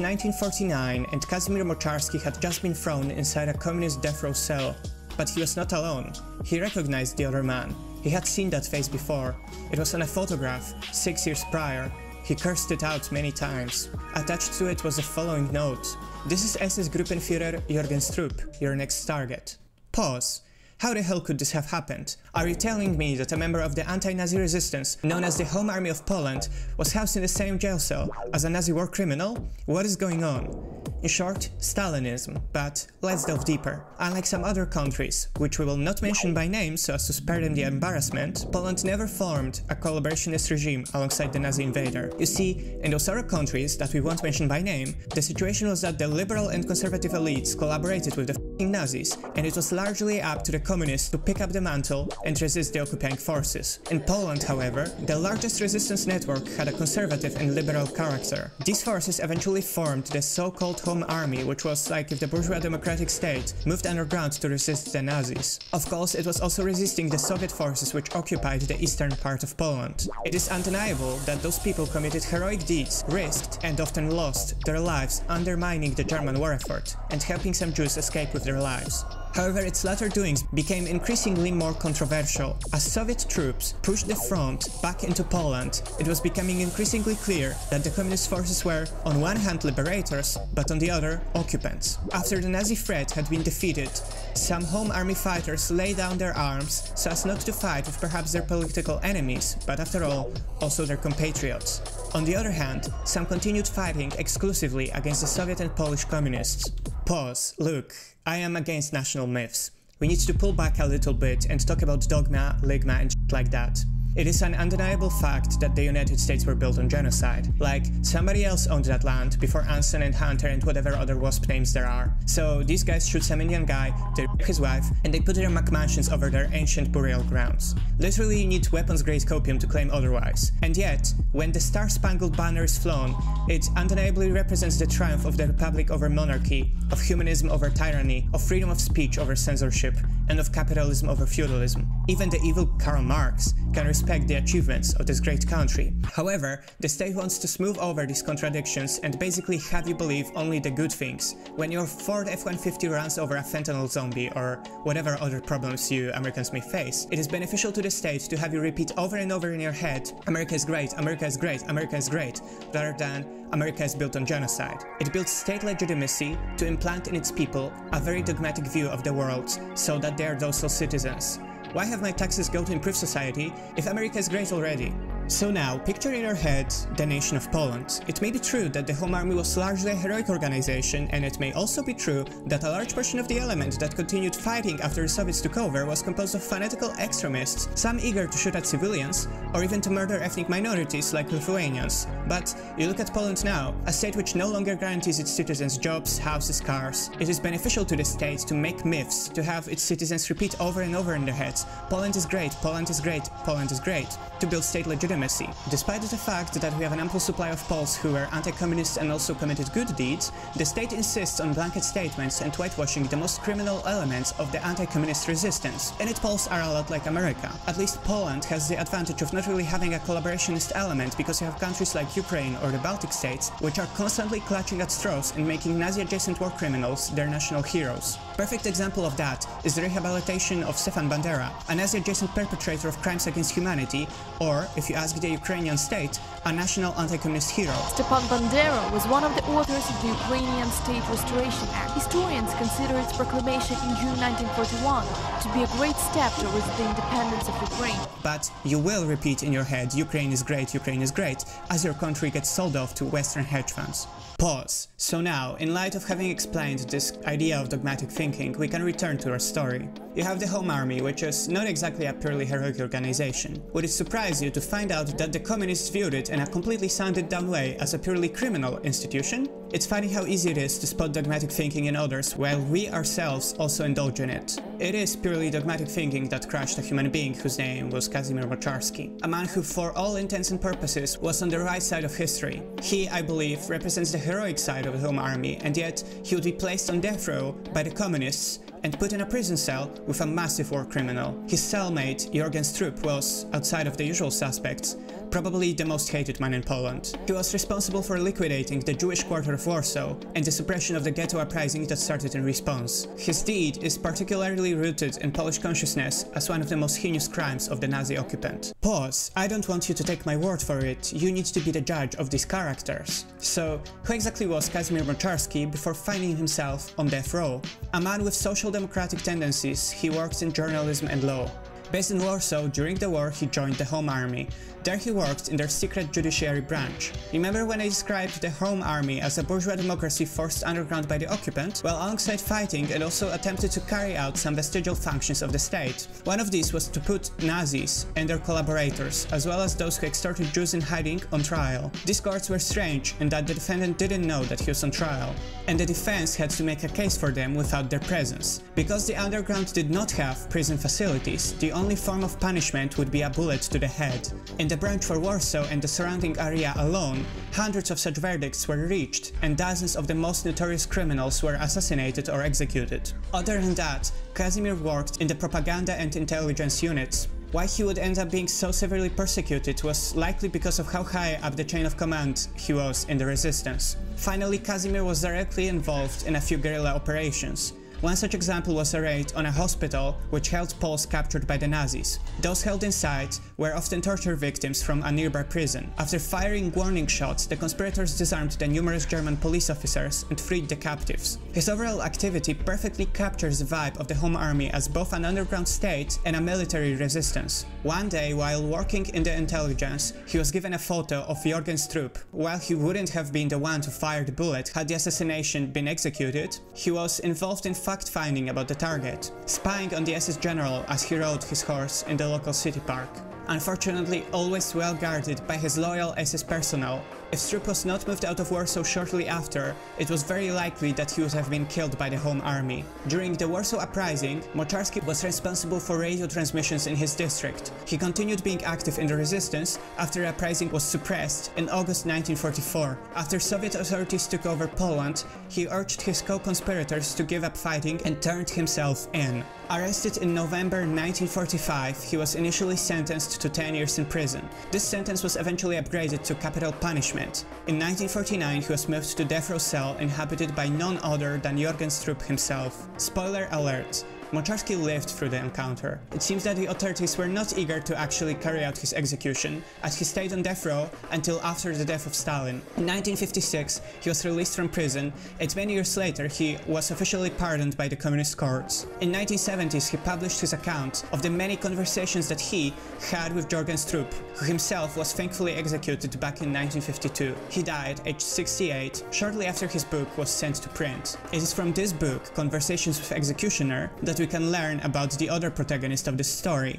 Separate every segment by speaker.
Speaker 1: was 1949 and Kazimir Moczarski had just been thrown inside a communist death row cell. But he was not alone. He recognized the other man. He had seen that face before. It was on a photograph, six years prior. He cursed it out many times. Attached to it was the following note. This is SS Gruppenführer Jürgen Stroop, your next target. Pause. How the hell could this have happened? Are you telling me that a member of the anti-Nazi resistance, known as the Home Army of Poland, was housed in the same jail cell as a Nazi war criminal? What is going on? In short, Stalinism, but let's delve deeper. Unlike some other countries, which we will not mention by name so as to spare them the embarrassment, Poland never formed a collaborationist regime alongside the Nazi invader. You see, in those other countries that we won't mention by name, the situation was that the liberal and conservative elites collaborated with the Nazis, and it was largely up to the communists to pick up the mantle and resist the occupying forces. In Poland, however, the largest resistance network had a conservative and liberal character. These forces eventually formed the so-called Army, which was like if the bourgeois democratic state moved underground to resist the Nazis. Of course, it was also resisting the Soviet forces which occupied the eastern part of Poland. It is undeniable that those people committed heroic deeds, risked and often lost their lives undermining the German war effort and helping some Jews escape with their lives. However, its latter doings became increasingly more controversial. As Soviet troops pushed the front back into Poland, it was becoming increasingly clear that the communist forces were, on one hand, liberators, but on the other, occupants. After the Nazi threat had been defeated, some Home Army fighters laid down their arms so as not to fight with perhaps their political enemies, but after all, also their compatriots. On the other hand, some continued fighting exclusively against the Soviet and Polish communists. Pause. Look, I am against national myths. We need to pull back a little bit and talk about dogma, ligma and like that. It is an undeniable fact that the United States were built on genocide. Like, somebody else owned that land before Anson and Hunter and whatever other wasp names there are. So these guys shoot some Indian guy, they rape his wife, and they put their McMansions over their ancient burial grounds. Literally you need weapons-grade copium to claim otherwise. And yet, when the Star-Spangled Banner is flown, it undeniably represents the triumph of the Republic over monarchy, of humanism over tyranny, of freedom of speech over censorship, and of capitalism over feudalism. Even the evil Karl Marx can respect the achievements of this great country. However, the state wants to smooth over these contradictions and basically have you believe only the good things. When your Ford F-150 runs over a fentanyl zombie or whatever other problems you Americans may face, it is beneficial to the state to have you repeat over and over in your head, America is great, America is great, America is great, rather than America is built on genocide. It builds state legitimacy to implant in its people a very dogmatic view of the world so that they are docile citizens. Why have my taxes go to improve society if America is great already? So now, picture in your head the nation of Poland. It may be true that the Home Army was largely a heroic organization, and it may also be true that a large portion of the element that continued fighting after the Soviets took over was composed of fanatical extremists, some eager to shoot at civilians, or even to murder ethnic minorities like Lithuanians. But you look at Poland now, a state which no longer guarantees its citizens jobs, houses, cars. It is beneficial to the state to make myths, to have its citizens repeat over and over in their heads, Poland is great, Poland is great, Poland is great, to build state legitimacy Despite the fact that we have an ample supply of Poles who were anti-communist and also committed good deeds, the state insists on blanket statements and whitewashing the most criminal elements of the anti-communist resistance. And its Poles are a lot like America. At least Poland has the advantage of not really having a collaborationist element because you have countries like Ukraine or the Baltic states, which are constantly clutching at straws and making Nazi-adjacent war criminals their national heroes. Perfect example of that is the rehabilitation of Stefan Bandera, a Nazi-adjacent perpetrator of crimes against humanity, or, if you ask ask the Ukrainian state, a national anti-communist hero.
Speaker 2: Stepan Bandera was one of the authors of the Ukrainian State Restoration Act. Historians consider its proclamation in June 1941 to be a great step towards the independence of Ukraine.
Speaker 1: But you will repeat in your head, Ukraine is great, Ukraine is great, as your country gets sold off to Western hedge funds. Pause. So now, in light of having explained this idea of dogmatic thinking, we can return to our story. You have the Home Army, which is not exactly a purely heroic organization. Would it surprise you to find out that the communists viewed it in a completely sounded down way as a purely criminal institution? It's funny how easy it is to spot dogmatic thinking in others while we ourselves also indulge in it. It is purely dogmatic thinking that crushed a human being whose name was Kazimir Moczarski, a man who for all intents and purposes was on the right side of history. He, I believe, represents the heroic side of the Home Army and yet he would be placed on death row by the communists and put in a prison cell with a massive war criminal. His cellmate, Jürgen Stroop, was, outside of the usual suspects, probably the most hated man in Poland. He was responsible for liquidating the Jewish quarter of Warsaw and the suppression of the ghetto uprising that started in response. His deed is particularly rooted in Polish consciousness as one of the most heinous crimes of the Nazi occupant. Pause, I don't want you to take my word for it, you need to be the judge of these characters. So, who exactly was Kazimierz Moczarski before finding himself on death row? A man with social democratic tendencies, he worked in journalism and law. Based in Warsaw, during the war he joined the Home Army. There he worked in their secret judiciary branch. Remember when I described the Home Army as a bourgeois democracy forced underground by the occupant? Well, alongside fighting, it also attempted to carry out some vestigial functions of the state. One of these was to put Nazis and their collaborators, as well as those who extorted Jews in hiding, on trial. These courts were strange in that the defendant didn't know that he was on trial, and the defense had to make a case for them without their presence. Because the underground did not have prison facilities, the only form of punishment would be a bullet to the head. In the branch for Warsaw and the surrounding area alone, hundreds of such verdicts were reached, and dozens of the most notorious criminals were assassinated or executed. Other than that, Casimir worked in the propaganda and intelligence units, why he would end up being so severely persecuted was likely because of how high up the chain of command he was in the resistance. Finally, Casimir was directly involved in a few guerrilla operations, one such example was a raid on a hospital which held Poles captured by the Nazis. Those held inside were often torture victims from a nearby prison. After firing warning shots, the conspirators disarmed the numerous German police officers and freed the captives. His overall activity perfectly captures the vibe of the Home Army as both an underground state and a military resistance. One day, while working in the intelligence, he was given a photo of Jürgen Stroop. While he wouldn't have been the one to fire the bullet had the assassination been executed, he was involved in fact-finding about the target, spying on the SS general as he rode his horse in the local city park unfortunately always well guarded by his loyal SS personnel. If Stroop was not moved out of Warsaw shortly after, it was very likely that he would have been killed by the Home Army. During the Warsaw Uprising, Moczarski was responsible for radio transmissions in his district. He continued being active in the resistance after the uprising was suppressed in August 1944. After Soviet authorities took over Poland, he urged his co-conspirators to give up fighting and turned himself in. Arrested in November 1945, he was initially sentenced to 10 years in prison. This sentence was eventually upgraded to capital punishment. In 1949, he was moved to death row cell inhabited by none other than Jürgen Stroop himself. Spoiler alert, Moczarski lived through the encounter. It seems that the authorities were not eager to actually carry out his execution, as he stayed on death row until after the death of Stalin. In 1956, he was released from prison, and many years later he was officially pardoned by the communist courts. In 1970s, he published his account of the many conversations that he had with Jürgen Stroop, who himself was thankfully executed back in 1952. He died aged 68, shortly after his book was sent to print. It is from this book, Conversations with Executioner, that we can learn about the other protagonist of the story,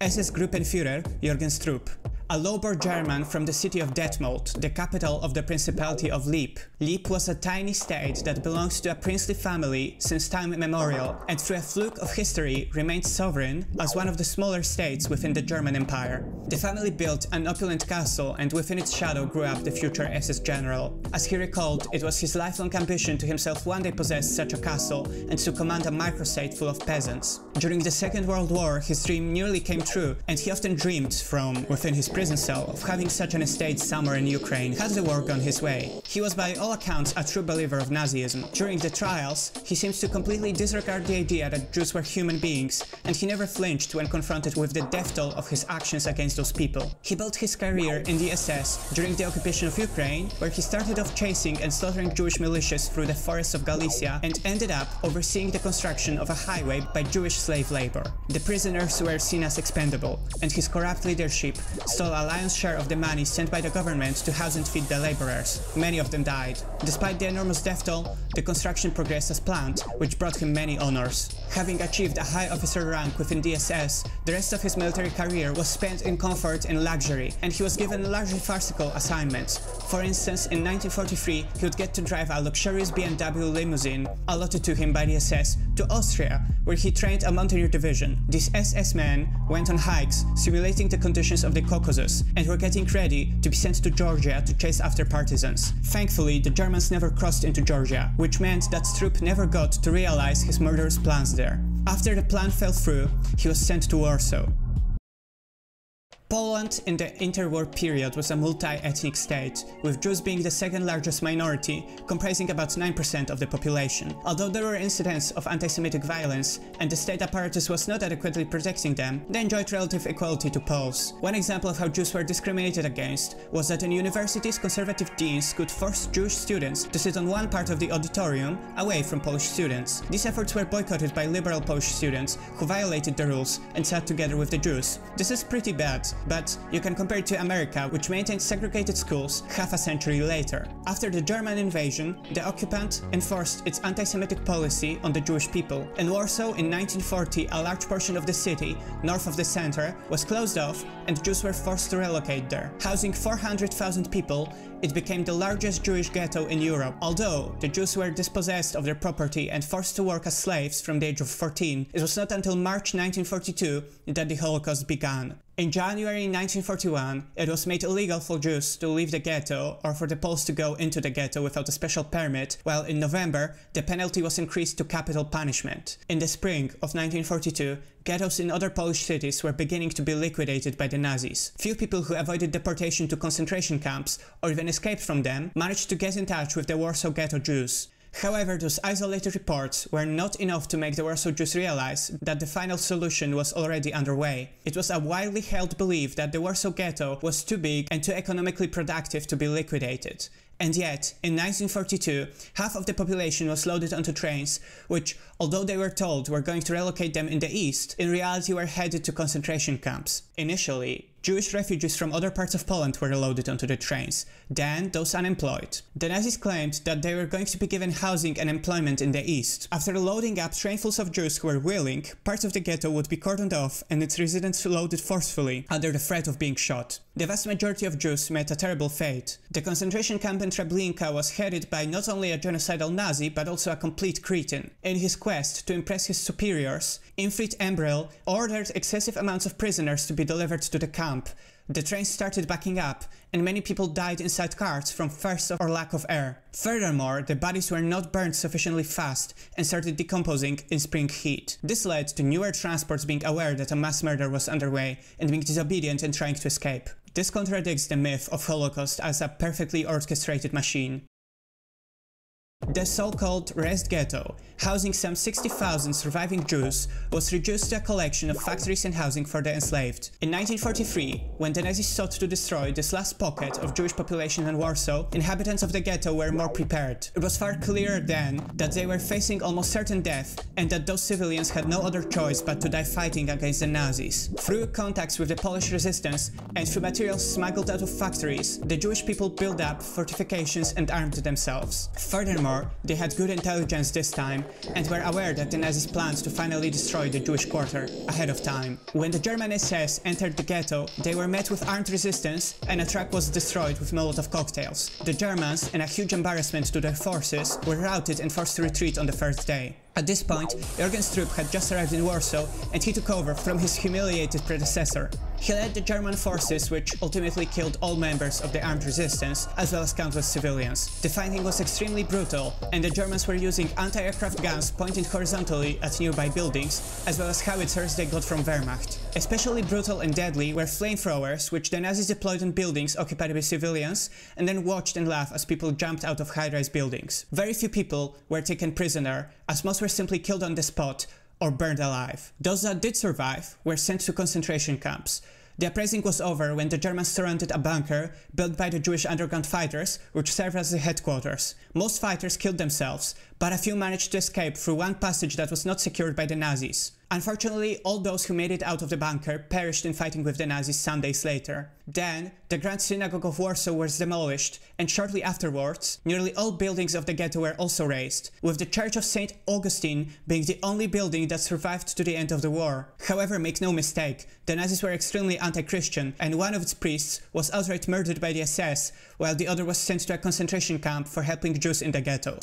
Speaker 1: SS Gruppenführer Jürgen Stroop a lowborn German from the city of Detmold, the capital of the Principality of Lippe. Lippe was a tiny state that belonged to a princely family since time immemorial, and through a fluke of history remained sovereign as one of the smaller states within the German Empire. The family built an opulent castle and within its shadow grew up the future SS general. As he recalled, it was his lifelong ambition to himself one day possess such a castle and to command a microstate full of peasants. During the Second World War, his dream nearly came true, and he often dreamed from within his prison cell of having such an estate somewhere in Ukraine has the war gone his way. He was by all accounts a true believer of Nazism. During the trials, he seems to completely disregard the idea that Jews were human beings, and he never flinched when confronted with the death toll of his actions against those people. He built his career in the SS during the occupation of Ukraine, where he started off chasing and slaughtering Jewish militias through the forests of Galicia and ended up overseeing the construction of a highway by Jewish slave labor. The prisoners were seen as expendable, and his corrupt leadership stole a lion's share of the money sent by the government to house and feed the laborers. Many of them died. Despite the enormous death toll, the construction progressed as planned, which brought him many honors. Having achieved a high officer rank within DSS, the rest of his military career was spent in comfort and luxury, and he was given largely farcical assignments. For instance, in 1943, he would get to drive a luxurious BMW limousine allotted to him by the SS to Austria, where he trained a mountaineer division. This SS man went on hikes, simulating the conditions of the Caucasus, and were getting ready to be sent to Georgia to chase after partisans. Thankfully, the Germans never crossed into Georgia, which meant that Stroop never got to realize his murderous plans there. After the plan fell through, he was sent to Warsaw. Poland in the interwar period was a multi-ethnic state, with Jews being the second largest minority, comprising about 9% of the population. Although there were incidents of anti-Semitic violence, and the state apparatus was not adequately protecting them, they enjoyed relative equality to Poles. One example of how Jews were discriminated against was that in universities conservative deans could force Jewish students to sit on one part of the auditorium away from Polish students. These efforts were boycotted by liberal Polish students who violated the rules and sat together with the Jews. This is pretty bad, but you can compare it to America, which maintained segregated schools half a century later. After the German invasion, the occupant enforced its anti-Semitic policy on the Jewish people. In Warsaw in 1940, a large portion of the city, north of the center, was closed off and Jews were forced to relocate there. Housing 400,000 people, it became the largest Jewish ghetto in Europe. Although the Jews were dispossessed of their property and forced to work as slaves from the age of 14, it was not until March 1942 that the Holocaust began. In January 1941, it was made illegal for Jews to leave the ghetto or for the Poles to go into the ghetto without a special permit, while in November, the penalty was increased to capital punishment. In the spring of 1942, ghettos in other Polish cities were beginning to be liquidated by the Nazis. Few people who avoided deportation to concentration camps or even escaped from them managed to get in touch with the Warsaw Ghetto Jews. However, those isolated reports were not enough to make the Warsaw Jews realize that the final solution was already underway. It was a widely held belief that the Warsaw Ghetto was too big and too economically productive to be liquidated. And yet, in 1942, half of the population was loaded onto trains, which, although they were told were going to relocate them in the east, in reality were headed to concentration camps. Initially, Jewish refugees from other parts of Poland were loaded onto the trains, then those unemployed. The Nazis claimed that they were going to be given housing and employment in the east. After loading up trainfuls of Jews who were willing, parts of the ghetto would be cordoned off and its residents loaded forcefully, under the threat of being shot. The vast majority of Jews met a terrible fate. The concentration camp in Treblinka was headed by not only a genocidal Nazi, but also a complete cretin. In his quest to impress his superiors, Irmfried Eberl ordered excessive amounts of prisoners to be delivered to the camp. The train started backing up, and many people died inside cars from thirst or lack of air. Furthermore, the bodies were not burned sufficiently fast and started decomposing in spring heat. This led to newer transports being aware that a mass murder was underway and being disobedient and trying to escape. This contradicts the myth of Holocaust as a perfectly orchestrated machine. The so-called Rest Ghetto, housing some 60,000 surviving Jews, was reduced to a collection of factories and housing for the enslaved. In 1943, when the Nazis sought to destroy this last pocket of Jewish population in Warsaw, inhabitants of the ghetto were more prepared. It was far clearer then that they were facing almost certain death and that those civilians had no other choice but to die fighting against the Nazis. Through contacts with the Polish resistance and through materials smuggled out of factories, the Jewish people built up fortifications and armed themselves. Furthermore, they had good intelligence this time and were aware that the Nazis planned to finally destroy the Jewish quarter ahead of time. When the German SS entered the ghetto, they were met with armed resistance and a truck was destroyed with Molotov cocktails. The Germans, in a huge embarrassment to their forces, were routed and forced to retreat on the first day. At this point, Jürgen Stroop had just arrived in Warsaw and he took over from his humiliated predecessor. He led the German forces which ultimately killed all members of the armed resistance as well as countless civilians. The fighting was extremely brutal and the Germans were using anti-aircraft guns pointed horizontally at nearby buildings as well as howitzers they got from Wehrmacht. Especially brutal and deadly were flamethrowers which the Nazis deployed on buildings occupied by civilians and then watched and laughed as people jumped out of high-rise buildings. Very few people were taken prisoner as most were simply killed on the spot or burned alive. Those that did survive were sent to concentration camps. The uprising was over when the Germans surrounded a bunker built by the Jewish underground fighters, which served as the headquarters. Most fighters killed themselves, but a few managed to escape through one passage that was not secured by the Nazis. Unfortunately, all those who made it out of the bunker perished in fighting with the Nazis some days later. Then, the Grand Synagogue of Warsaw was demolished, and shortly afterwards, nearly all buildings of the ghetto were also razed, with the Church of St. Augustine being the only building that survived to the end of the war. However, make no mistake, the Nazis were extremely anti-Christian, and one of its priests was outright murdered by the SS, while the other was sent to a concentration camp for helping Jews in the ghetto.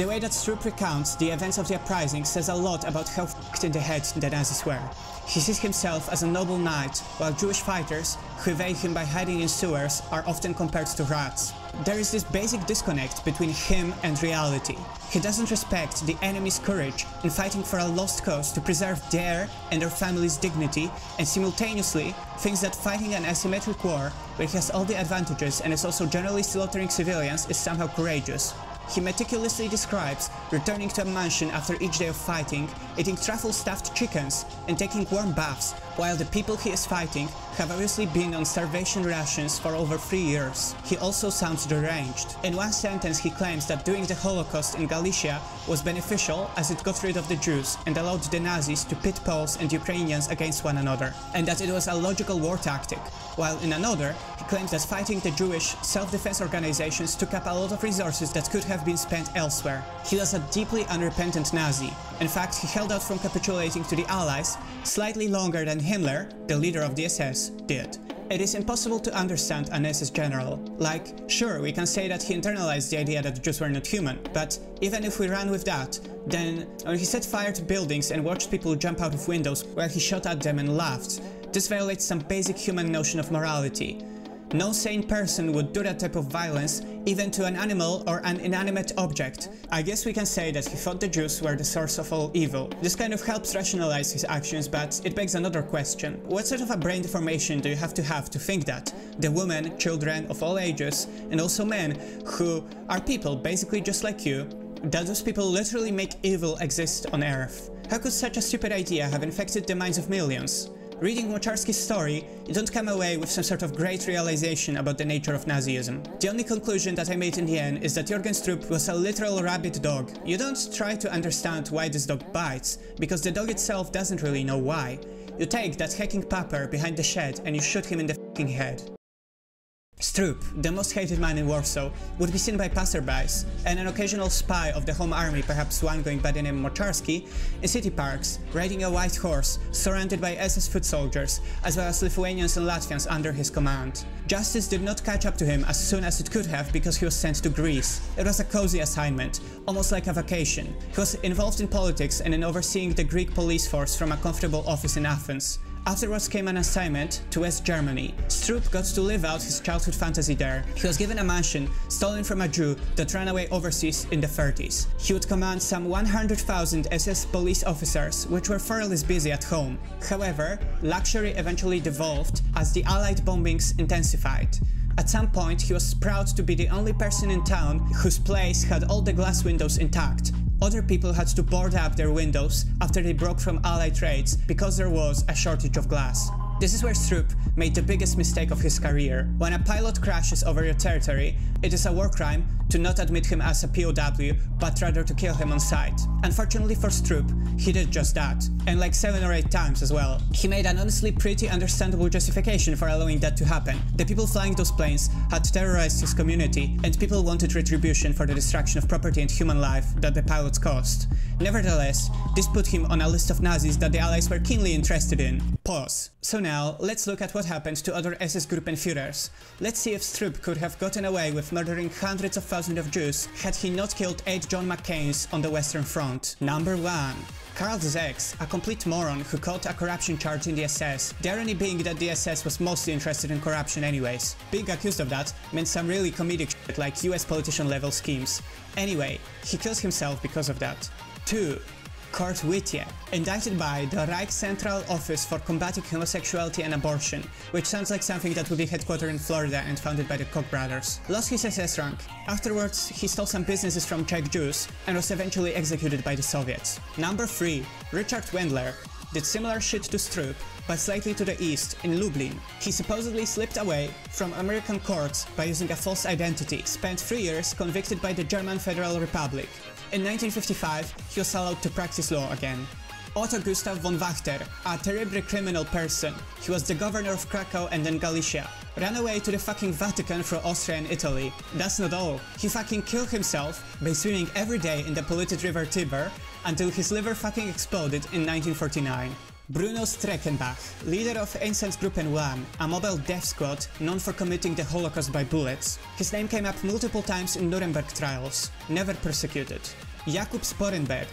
Speaker 1: The way that Stroop recounts the events of the uprising says a lot about how f***ed in the head the Nazis were. He sees himself as a noble knight, while Jewish fighters, who evade him by hiding in sewers, are often compared to rats. There is this basic disconnect between him and reality. He doesn't respect the enemy's courage in fighting for a lost cause to preserve their and their family's dignity, and simultaneously thinks that fighting an asymmetric war, where he has all the advantages and is also generally slaughtering civilians, is somehow courageous. He meticulously describes returning to a mansion after each day of fighting, eating truffle stuffed chickens, and taking warm baths, while the people he is fighting have obviously been on starvation rations for over three years. He also sounds deranged. In one sentence he claims that doing the Holocaust in Galicia was beneficial as it got rid of the Jews and allowed the Nazis to pit Poles and Ukrainians against one another, and that it was a logical war tactic, while in another he claims that fighting the Jewish self-defense organizations took up a lot of resources that could have been spent elsewhere. He was a deeply unrepentant Nazi. In fact, he held out from capitulating to the Allies slightly longer than Himmler, the leader of the SS, did. It is impossible to understand an SS general. Like, sure, we can say that he internalized the idea that the Jews were not human, but even if we ran with that, then when he set fire to buildings and watched people jump out of windows while he shot at them and laughed, this violates some basic human notion of morality. No sane person would do that type of violence, even to an animal or an inanimate object. I guess we can say that he thought the Jews were the source of all evil. This kind of helps rationalize his actions, but it begs another question. What sort of a brain deformation do you have to have to think that the women, children of all ages, and also men, who are people basically just like you, that those people literally make evil exist on Earth? How could such a stupid idea have infected the minds of millions? Reading Moczarski's story, you don't come away with some sort of great realization about the nature of Nazism. The only conclusion that I made in the end is that Jürgen Stroop was a literal rabid dog. You don't try to understand why this dog bites, because the dog itself doesn't really know why. You take that hacking pupper behind the shed and you shoot him in the head. Stroop, the most hated man in Warsaw, would be seen by passerbys, and an occasional spy of the Home Army, perhaps one going by the name Moczarski, in city parks, riding a white horse, surrounded by SS foot soldiers, as well as Lithuanians and Latvians under his command. Justice did not catch up to him as soon as it could have because he was sent to Greece. It was a cozy assignment, almost like a vacation. He was involved in politics and in overseeing the Greek police force from a comfortable office in Athens. Afterwards came an assignment to West Germany. Stroop got to live out his childhood fantasy there. He was given a mansion stolen from a Jew that ran away overseas in the 30s. He would command some 100,000 SS police officers, which were less busy at home. However, luxury eventually devolved as the Allied bombings intensified. At some point, he was proud to be the only person in town whose place had all the glass windows intact. Other people had to board up their windows after they broke from Allied raids because there was a shortage of glass. This is where Stroop made the biggest mistake of his career. When a pilot crashes over your territory, it is a war crime to not admit him as a POW, but rather to kill him on sight. Unfortunately for Stroop, he did just that, and like 7 or 8 times as well. He made an honestly pretty understandable justification for allowing that to happen. The people flying those planes had terrorized his community, and people wanted retribution for the destruction of property and human life that the pilots caused. Nevertheless, this put him on a list of Nazis that the Allies were keenly interested in. Pause. So now, let's look at what happened to other SS Gruppenführers. Let's see if Stroop could have gotten away with murdering hundreds of thousands of Jews had he not killed 8 John McCains on the Western Front. Number 1. Karl Zeks, a complete moron who caught a corruption charge in the SS, the irony being that the SS was mostly interested in corruption anyways. Being accused of that meant some really comedic shit like US politician level schemes. Anyway, he kills himself because of that. 2. Kurt Wittje, indicted by the Reich Central Office for Combating Homosexuality and Abortion, which sounds like something that would be headquartered in Florida and founded by the Koch brothers. Lost his SS rank. Afterwards, he stole some businesses from Czech Jews and was eventually executed by the Soviets. Number 3. Richard Wendler, did similar shit to Stroop, but slightly to the east, in Lublin. He supposedly slipped away from American courts by using a false identity, spent three years convicted by the German Federal Republic. In 1955, he was allowed to practice law again. Otto Gustav von Wachter, a terribly criminal person. He was the governor of Krakow and then Galicia. Ran away to the fucking Vatican from Austria and Italy. That's not all. He fucking killed himself by swimming every day in the polluted river Tiber until his liver fucking exploded in 1949. Bruno Streckenbach, leader of Einsatzgruppen 1, a mobile death squad known for committing the Holocaust by bullets. His name came up multiple times in Nuremberg trials, never persecuted. Jakub Sporrenberg,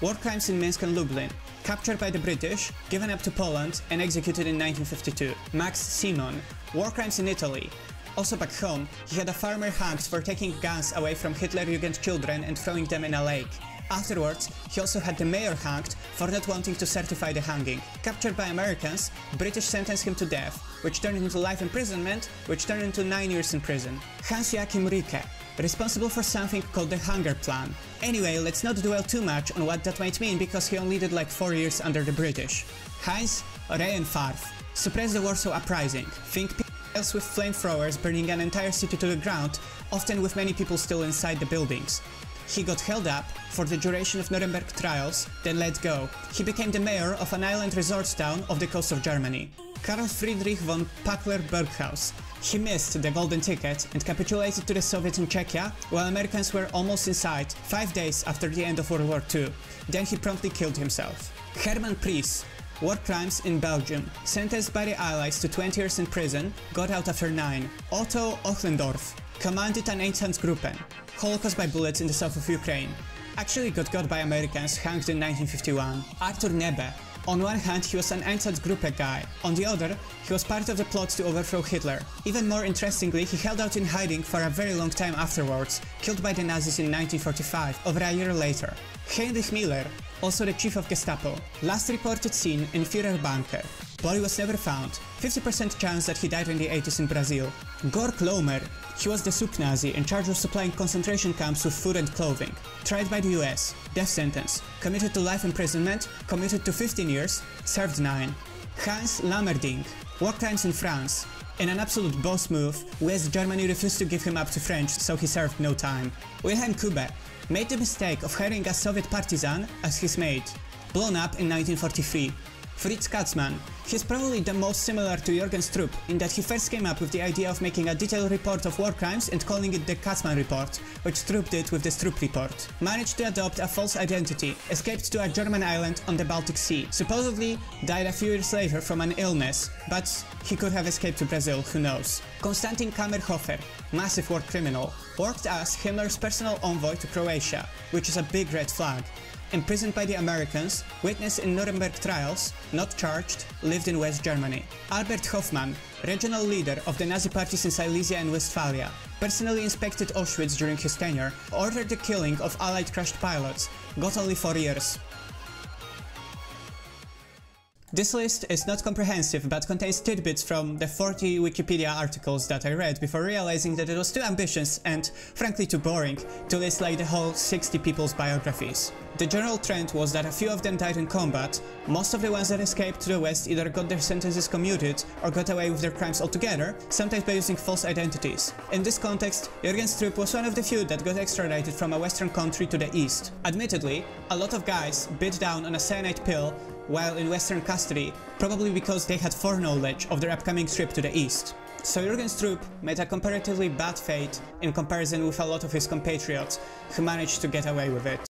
Speaker 1: War crimes in Minsk and Lublin, captured by the British, given up to Poland and executed in 1952. Max Simon, war crimes in Italy. Also back home, he had a farmer hanged for taking guns away from Hitler-Jugend children and throwing them in a lake. Afterwards, he also had the mayor hanged for not wanting to certify the hanging. Captured by Americans, British sentenced him to death, which turned into life imprisonment, which turned into 9 years in prison. Hans Joachim Riecke, responsible for something called the Hunger Plan. Anyway, let's not dwell too much on what that might mean because he only did like 4 years under the British. Heinz Reinefarth suppressed the Warsaw Uprising. Think else with flamethrowers burning an entire city to the ground, often with many people still inside the buildings. He got held up for the duration of Nuremberg trials, then let go. He became the mayor of an island resort town off the coast of Germany. Karl Friedrich von Pückler-Burghauss. He missed the golden ticket and capitulated to the Soviets in Czechia while Americans were almost inside, five days after the end of World War II. Then he promptly killed himself. Hermann Priess, War crimes in Belgium. Sentenced by the Allies to 20 years in prison, got out after 9. Otto Ohlendorf commanded an Einsatzgruppen, Holocaust by bullets in the south of Ukraine. Actually got got by Americans, hanged in 1951. Arthur Nebe. On one hand, he was an Einsatzgruppe guy, on the other, he was part of the plot to overthrow Hitler. Even more interestingly, he held out in hiding for a very long time afterwards, killed by the Nazis in 1945, over a year later. Heinrich Müller, also the chief of Gestapo, last reported seen in Führer bunker. Body was never found, 50% chance that he died in the 80s in Brazil. Georg Lörner, he was the soup Nazi in charge of supplying concentration camps with food and clothing. Tried by the US, death sentence, committed to life imprisonment, committed to 15 years, served 9. Hans Lammerding, war crimes in France. In an absolute boss move, West Germany refused to give him up to French, so he served no time. Wilhelm Kube, made the mistake of hiring a Soviet partisan as his mate, blown up in 1943. Fritz Katzmann. He's probably the most similar to Jürgen Stroop in that he first came up with the idea of making a detailed report of war crimes and calling it the Katzmann Report, which Stroop did with the Stroop Report. Managed to adopt a false identity, escaped to a German island on the Baltic Sea, supposedly died a few years later from an illness, but he could have escaped to Brazil, who knows. Konstantin Kammerhofer, massive war criminal, worked as Himmler's personal envoy to Croatia, which is a big red flag, imprisoned by the Americans, witnessed in Nuremberg trials, not charged, lived in West Germany. Albert Hoffmann, regional leader of the Nazi parties in Silesia and Westphalia, personally inspected Auschwitz during his tenure, ordered the killing of Allied crushed pilots, got only 4 years. This list is not comprehensive, but contains tidbits from the 40 Wikipedia articles that I read before realizing that it was too ambitious and, frankly, too boring to list like the whole 60 people's biographies. The general trend was that a few of them died in combat, most of the ones that escaped to the west either got their sentences commuted or got away with their crimes altogether, sometimes by using false identities. In this context, Jürgen Stroop was one of the few that got extradited from a western country to the east. Admittedly, a lot of guys bit down on a cyanide pill while in Western custody, probably because they had foreknowledge of their upcoming trip to the east. So Jürgen Stroop met a comparatively bad fate in comparison with a lot of his compatriots who managed to get away with it.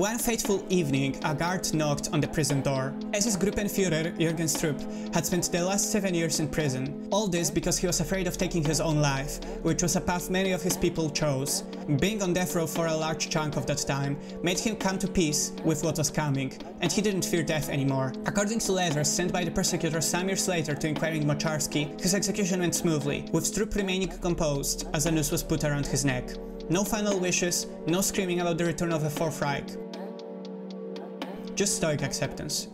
Speaker 1: One fateful evening, a guard knocked on the prison door. SS Gruppenführer Jürgen Stroop had spent the last seven years in prison. All this because he was afraid of taking his own life, which was a path many of his people chose. Being on death row for a large chunk of that time made him come to peace with what was coming, and he didn't fear death anymore. According to letters sent by the prosecutor some years later to inquiring Moczarski, his execution went smoothly, with Stroop remaining composed as a noose was put around his neck. No final wishes, no screaming about the return of the Fourth Reich. Just stoic acceptance.